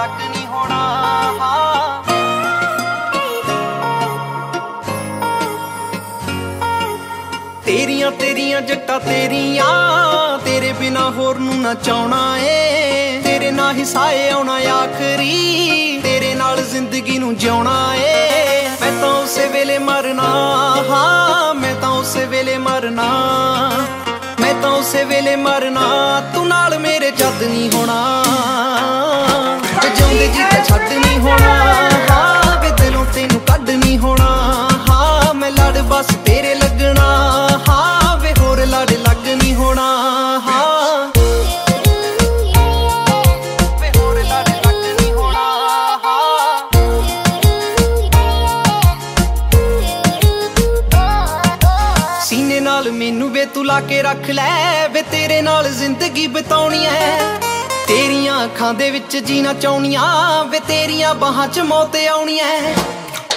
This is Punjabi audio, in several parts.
ਲੱਗ ਨਹੀਂ ਹੋਣਾ। ਤੇਰੀਆਂ ਤੇਰੀਆਂ ਜੱਟਾਂ ਤੇਰੀਆਂ, ਤੇਰੇ ਬਿਨਾ ਹੋਰ ਨੂੰ ਨਾ ਚਾਉਣਾ ਏ। ਤੇਰੇ ਨਾਲ ਹੀ ਸਾਏ ਆਉਣਾ ਆਖਰੀ, ਤੇਰੇ ਨਾਲ ਜ਼ਿੰਦਗੀ ਨੂੰ ਜਿਉਣਾ ਏ। ਮੈਂ ਤਾਂ ਉਸੇ ਵੇਲੇ ਮਰਨਾ, ਹਾਂ, ਮੈਂ ਤਾਂ ਉਸੇ ਵੇਲੇ ਮਰਨਾ। ਮੈਂ ਤਾਂ ਉਸੇ ਵੇਲੇ ਮਰਨਾ, ਤੂੰ ਨਾਲ ਮੇਰੇ ਜਦ ਨਹੀਂ ਹੋਣਾ। ਜਿਉਂਦੇ ਜੀ ਤਾਂ ਛੱਡ ਨਹੀਂ ਹੋਣਾ। ਹਾਂ, ਵੇ ਦਿਲੋਂ ਤੈਨੂੰ ਕੱਢ ਨਹੀਂ ਹੋਣਾ। ਹਾਂ, ਮੈਂ ਲੜ ਬਸ ਤੇਰੇ ਲੱਗਣਾ। ਹਾਂ, ਵੇ ਹੋਰ ਲੜ ਲੱਗ ਨਹੀਂ ਹੋਣਾ। ਹਾਂ। ਵੇ ਹੋਰ ਲੜ ਲੱਗ ਨਹੀਂ ਹੋਣਾ। ਹਾਂ। ਸੀਨੇ ਨਾਲ ਮੈਨੂੰ ਵੇ ਤੂੰ ਲਾ ਕੇ ਰੱਖ ਲੈ। ਵੇ ਤੇਰੇ ਨਾਲ ਜ਼ਿੰਦਗੀ ਬਿਤਾਉਣੀ ਐ। ਤੇਰੀਆਂ ਅੱਖਾਂ ਦੇ ਵਿੱਚ ਜੀਣਾ ਚਾਉਣੀਆਂ ਵੇ ਤੇਰੀਆਂ ਬਾਹਾਂ 'ਚ ਮੌਤ ਆਉਣੀ ਐ।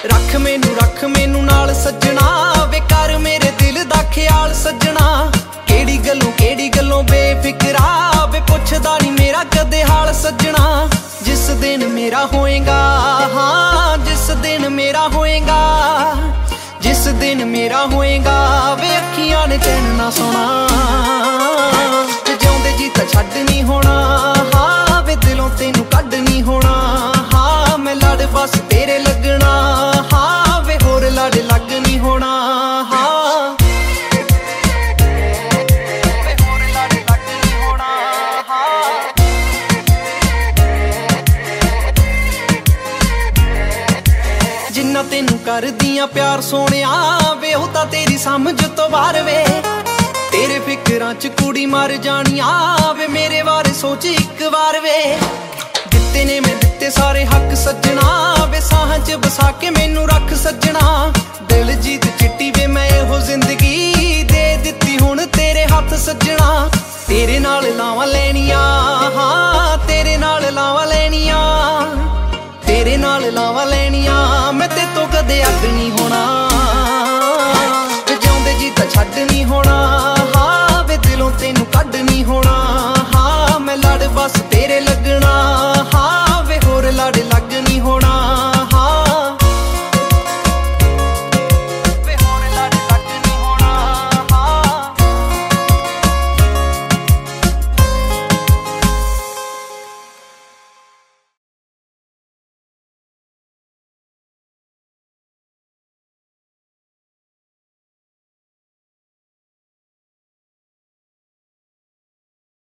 ਰੱਖ ਮੈਨੂੰ ਰੱਖ ਮੈਨੂੰ ਨਾਲ ਸੱਜਣਾ, ਵੇ ਕਰ ਮੇਰੇ ਦਿਲ ਦਾ ਖਿਆਲ ਸੱਜਣਾ। ਕਿਹੜੀ ਗੱਲੋਂ ਕਿਹੜੀ ਗੱਲੋਂ ਬੇਫਿਕਰਾ, ਵੇ ਪੁੱਛਦਾ ਨਹੀਂ ਮੇਰਾ ਕਦੇ ਹਾਲ ਸੱਜਣਾ। ਜਿਸ ਦਿਨ ਮੇਰਾ ਹੋਏਗਾ, ਹਾਂ, ਜਿਸ ਦਿਨ ਮੇਰਾ ਹੋਏਗਾ, ਜਿਸ ਦਿਨ ਮੇਰਾ ਹੋਏਗਾ, ਵੇ ਅੱਖੀਆਂ ਨੇ ਚੈਨ ਨਾ ਸੋਣਾ। ਜਿੰਨਾ ਤੈਨੂੰ ਕਰਦੀਆਂ ਪਿਆਰ ਸੋਹਣਿਆ ਵੇ, ਉਹ ਤਾਂ ਤੇਰੀ ਸਮਝ ਤੋਂ ਬਾਹਰ ਵੇ। ਤੇਰੇ ਫਿਕਰਾਂ 'ਚ ਕੁੜੀ ਮਰ ਜਾਣੀ ਆਵੇ ਮੇਰੇ ਬਾਰੇ ਸੋਚ ਇੱਕ ਵਾਰ ਵੇ। ਦਿੱਤੇ ਨੇ ਮੈਂ ਦਿੱਤੇ ਸਾਰੇ ਹੱਕ ਸੱਜਣਾ ਵੇ, ਸਾਹਾਂ 'ਚ ਵਸਾ ਕੇ ਮੈਨੂੰ ਰੱਖ ਸੱਜਣਾ। ਦਿਲ ਜੀ